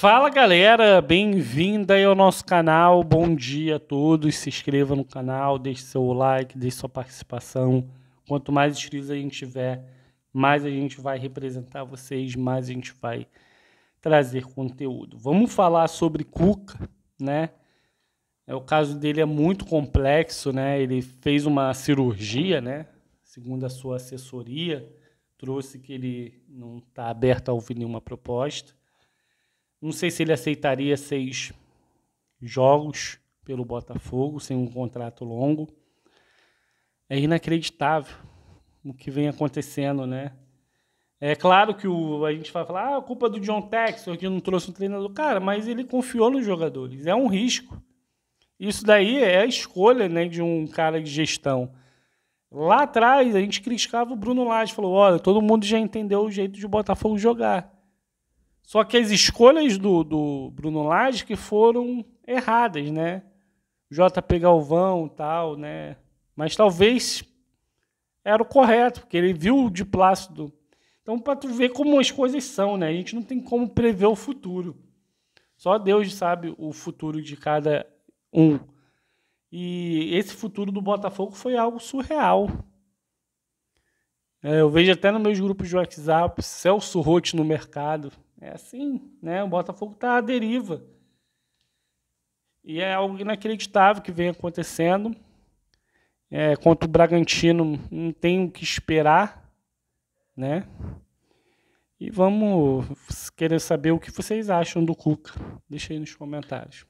Fala galera, bem-vinda ao nosso canal. Bom dia a todos. Se inscreva no canal, deixe seu like, deixe sua participação. Quanto mais inscritos a gente tiver, mais a gente vai representar vocês, mais a gente vai trazer conteúdo. Vamos falar sobre Cuca, né? É, o caso dele é muito complexo, né? Ele fez uma cirurgia, né? Segundo a sua assessoria, trouxe que ele não está aberto a ouvir nenhuma proposta. Não sei se ele aceitaria seis jogos pelo Botafogo sem um contrato longo. É inacreditável o que vem acontecendo, né? É claro que o, a gente vai falar, ah, culpa do John Textor que não trouxe um treinador. Cara, mas ele confiou nos jogadores. É um risco. Isso daí é a escolha né, de um cara de gestão. Lá atrás, a gente criticava o Bruno Lage. Falou, olha, todo mundo já entendeu o jeito de o Botafogo jogar. Só que as escolhas do, do Bruno Lage que foram erradas, né? JP Galvão tal, né? Mas talvez era o correto, porque ele viu o de Plácido. Então, para tu ver como as coisas são, né? A gente não tem como prever o futuro. Só Deus sabe o futuro de cada um. E esse futuro do Botafogo foi algo surreal. É, eu vejo até nos meus grupos de WhatsApp Celso Rotti no mercado. É assim, né? O Botafogo está à deriva. E é algo inacreditável que vem acontecendo. É, quanto o Bragantino, não tem o que esperar, né? E vamos querer saber o que vocês acham do Cuca. Deixa aí nos comentários.